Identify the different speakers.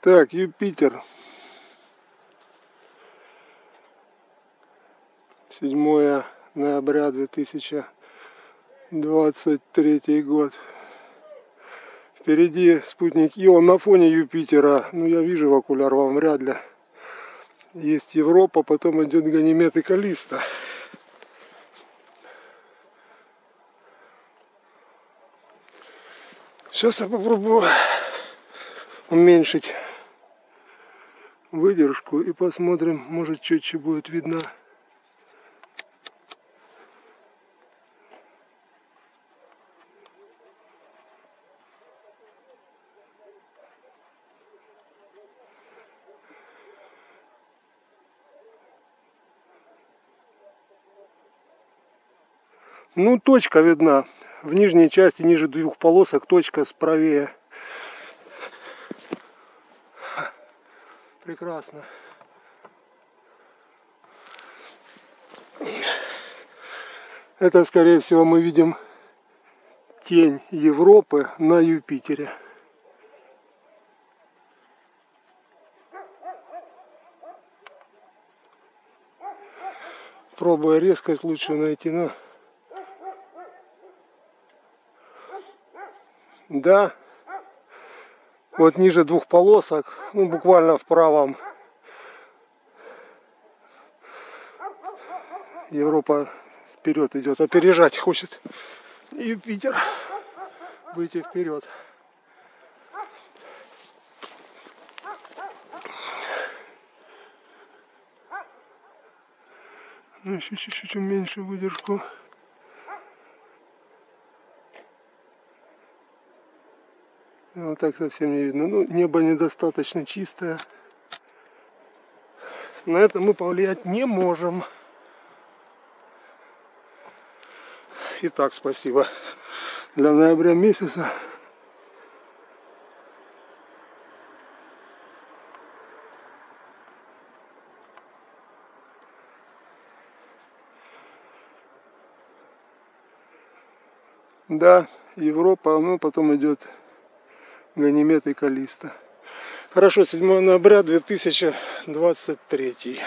Speaker 1: Так, Юпитер. 7 ноября 2023 год. Впереди спутник Ио на фоне Юпитера. Ну, я вижу в окуляр, вам вряд ли. Есть Европа, потом идет Ганимед и Калиста. Сейчас я попробую уменьшить выдержку и посмотрим, может четче будет видно. Ну, точка видна. В нижней части, ниже двух полосок, точка справее. Прекрасно. Это, скорее всего, мы видим тень Европы на Юпитере. Пробуя резкость лучше найти, но Да. Вот ниже двух полосок, ну буквально в правом. Европа вперед идет, опережать хочет Юпитер выйти вперед. Ну еще чуть-чуть уменьшу выдержку. Вот так совсем не видно. Ну, небо недостаточно чистое. На это мы повлиять не можем. Итак, спасибо для ноября месяца. Да, Европа, ну потом идет Ганимед и Калиста. Хорошо, 7 ноября 2023.